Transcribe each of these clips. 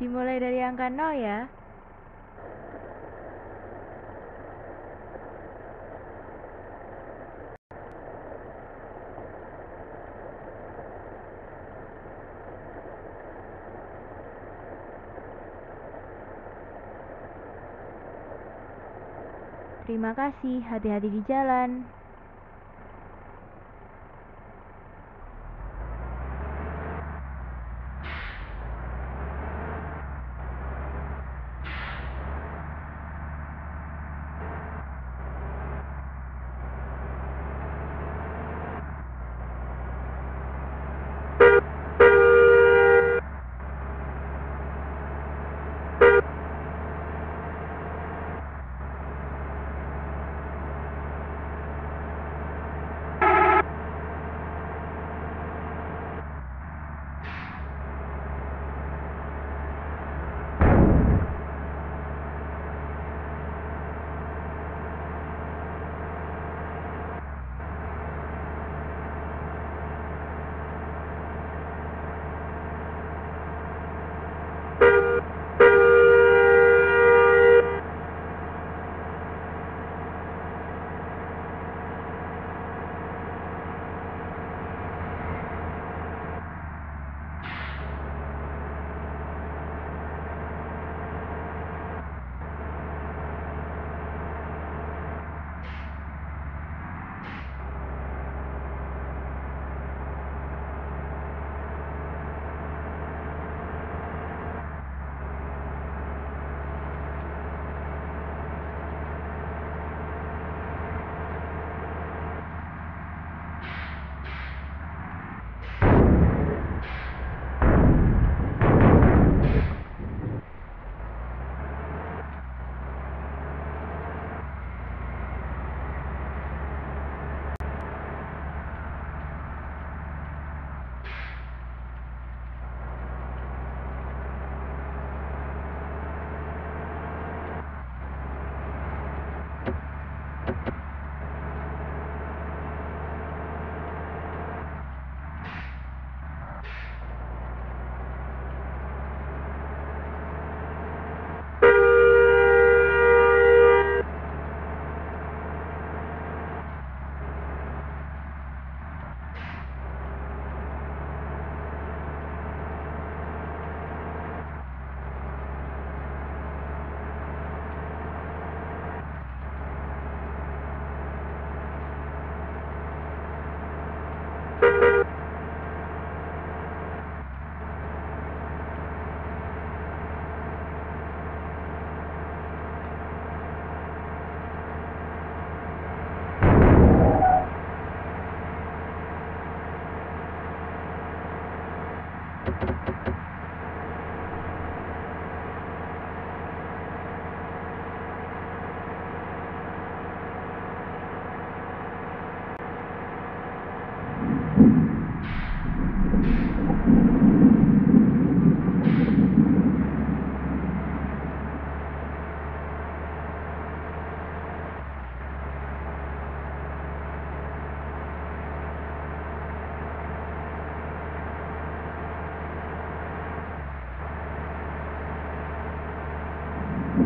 Dimulai dari angka 0 ya. Terima kasih, hati-hati di jalan.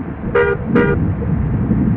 Thank you.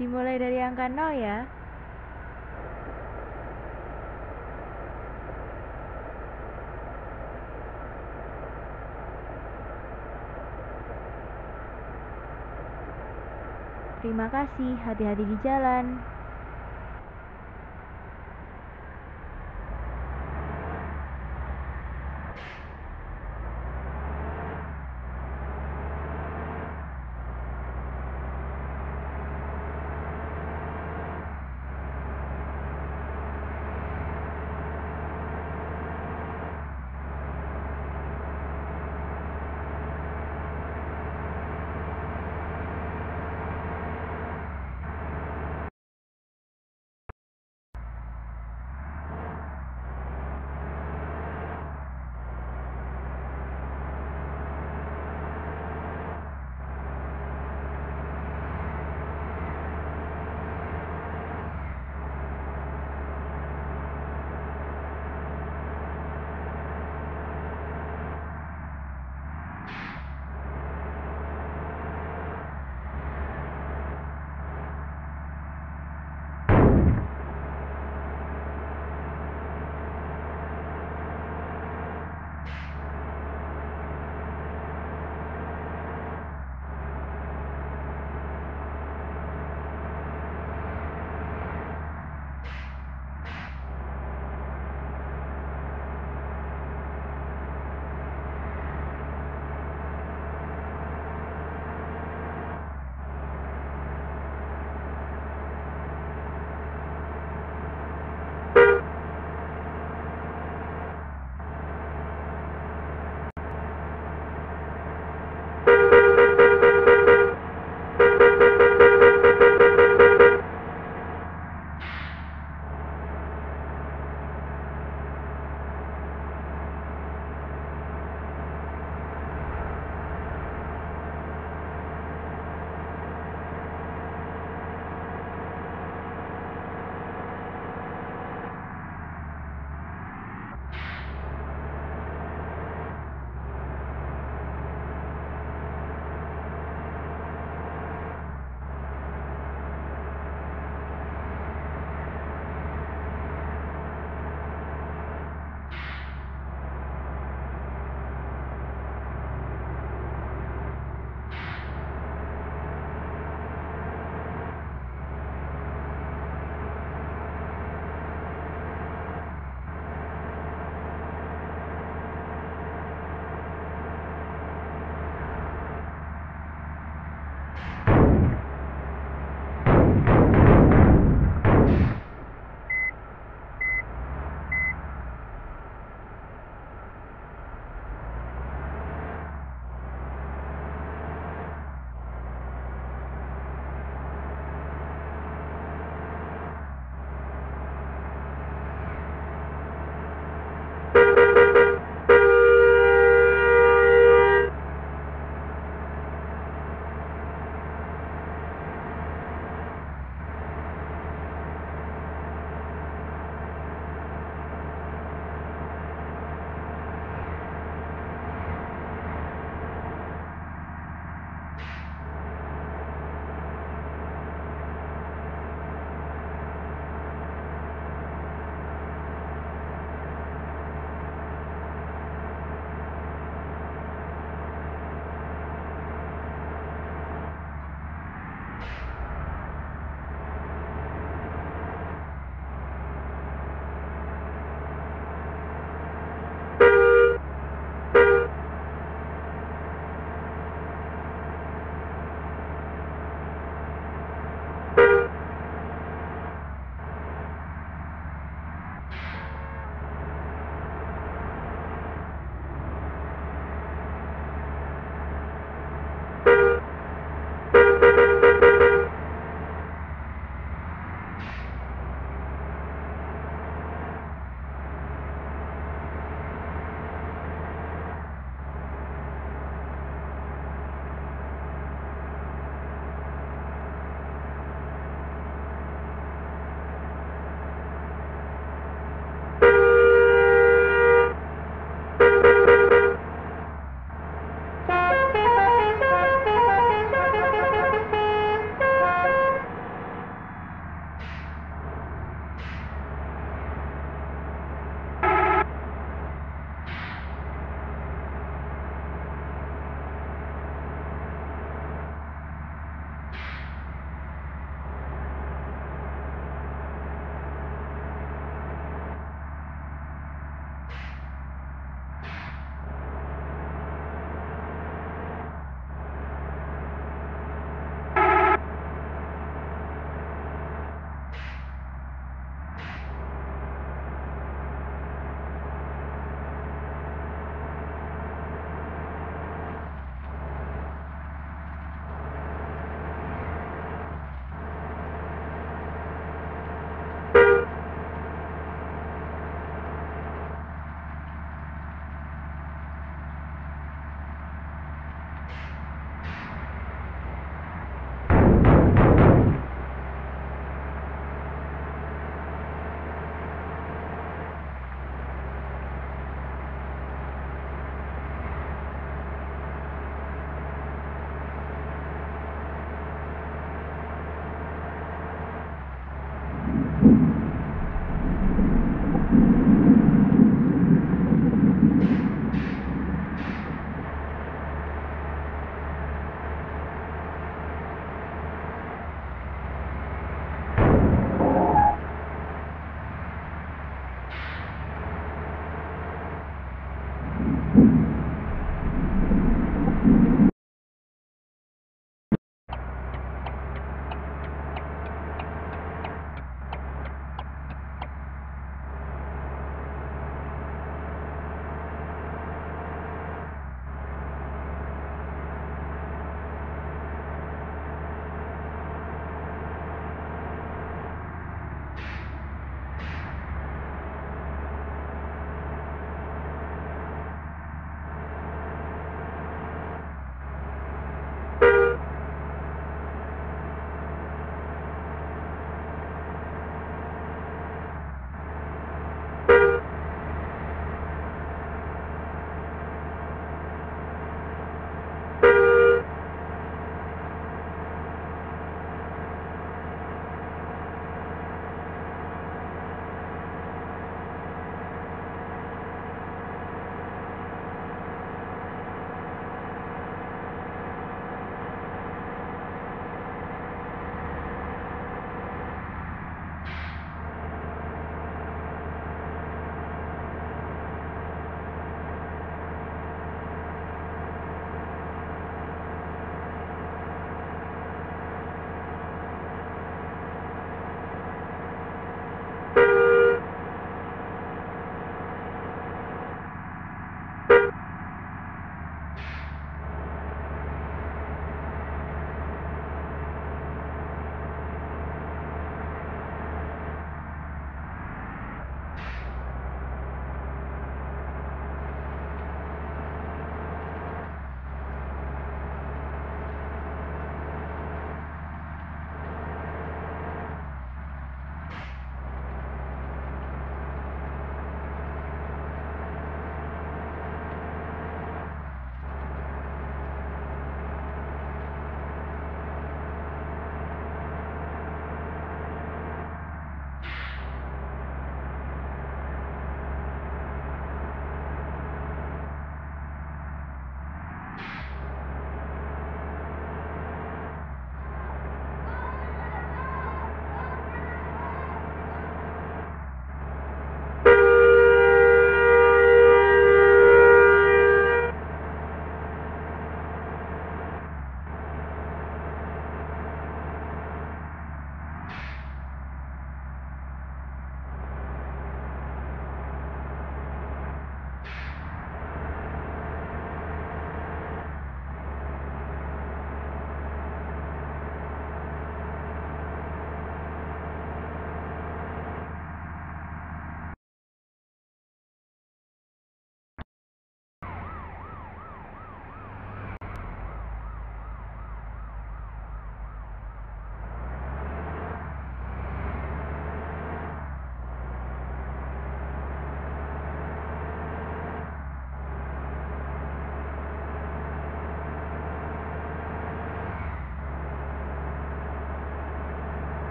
Dimulai dari angka 0 ya. Terima kasih, hati-hati di jalan.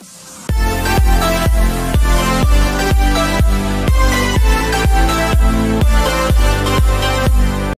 you